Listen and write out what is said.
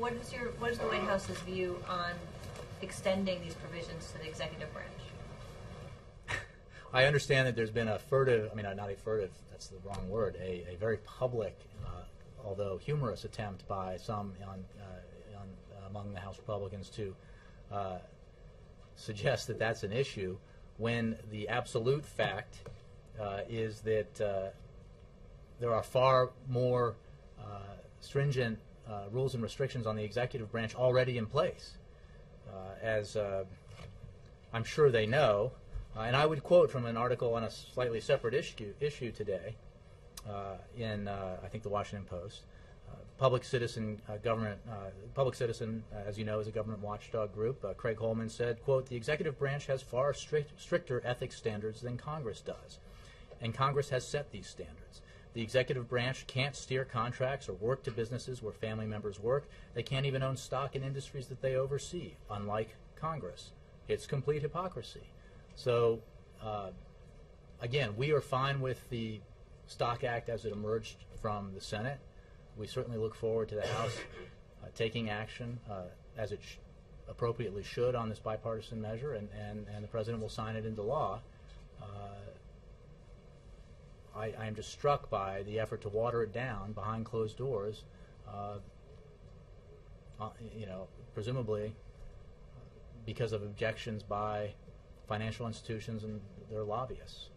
what is your, what is the White House's view on extending these provisions to the executive branch? I understand that there's been a furtive, I mean, not a furtive, that's the wrong word, a, a very public, uh, although humorous attempt by some on, uh, on, among the House Republicans to uh, suggest that that's an issue when the absolute fact uh, is that uh, there are far more uh, stringent uh, rules and restrictions on the executive branch already in place. Uh, as uh, I'm sure they know, uh, and I would quote from an article on a slightly separate issue, issue today in, I think, the Washington Post. Public Citizen Government, Public Citizen, as you know, is a government watchdog group. Craig Holman said, "quote The executive branch has far strict, stricter ethics standards than Congress does, and Congress has set these standards. The executive branch can't steer contracts or work to businesses where family members work. They can't even own stock in industries that they oversee, unlike Congress. It's complete hypocrisy." So, uh, again, we are fine with the Stock Act as it emerged from the Senate. We certainly look forward to the House uh, taking action uh, as it sh- appropriately should on this bipartisan measure, and, and, and the President will sign it into law. I, I am just struck by the effort to water it down behind closed doors, uh, uh, you know, presumably because of objections by financial institutions and their lobbyists.